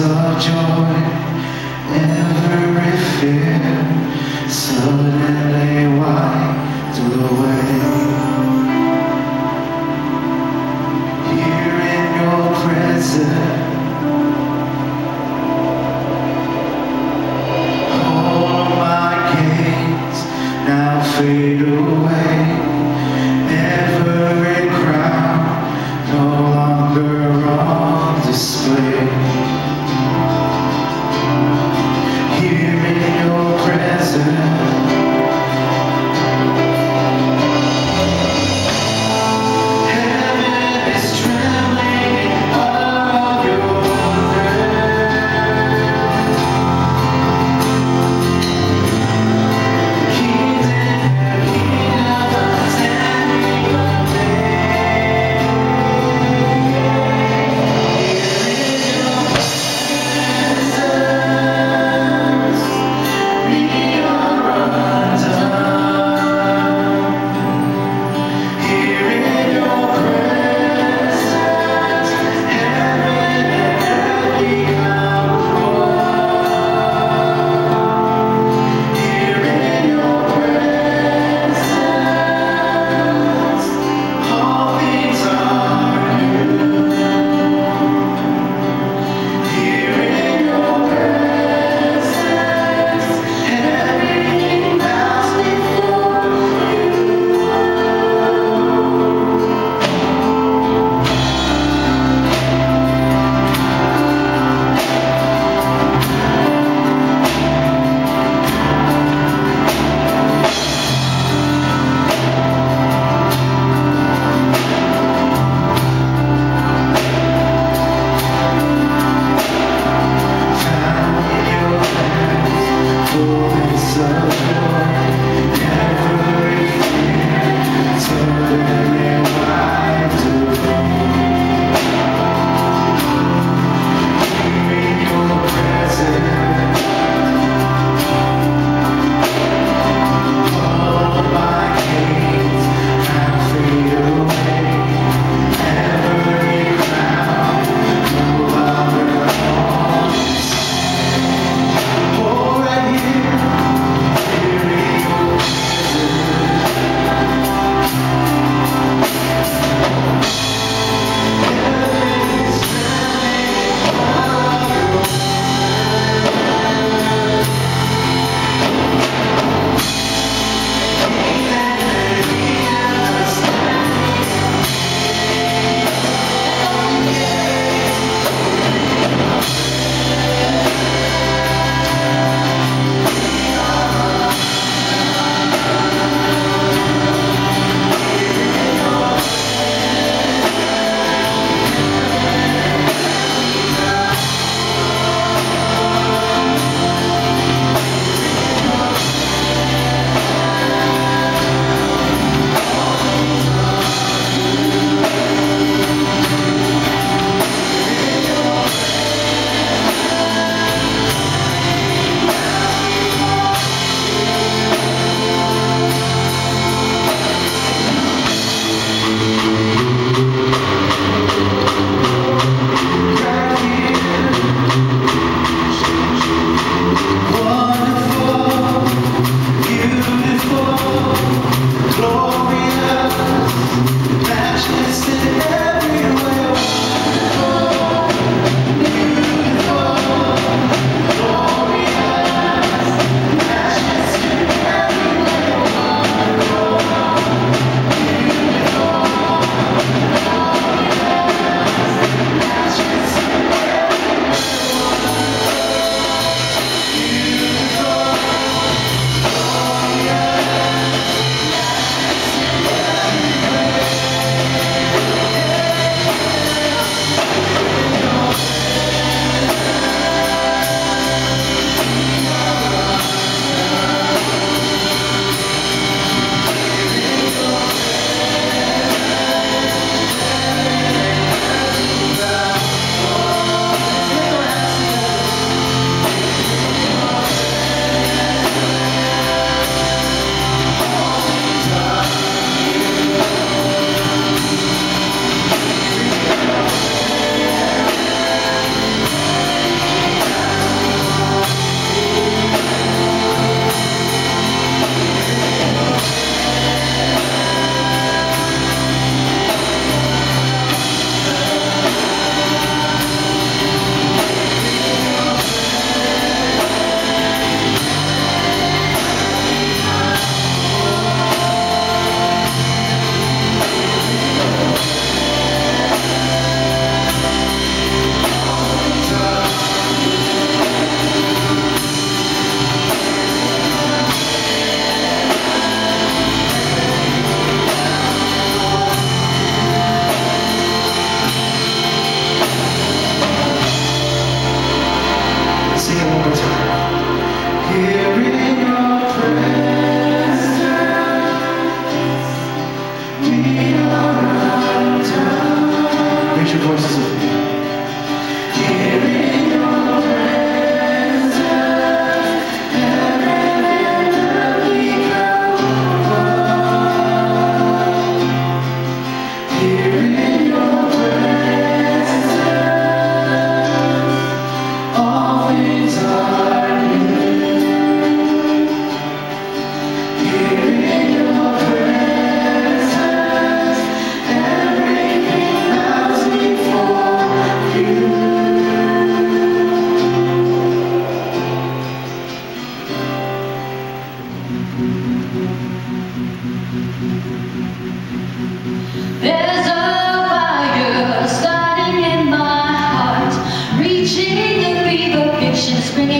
of joy, every fear suddenly wiped away. Here in your presence,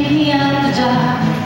bringing me out the dark.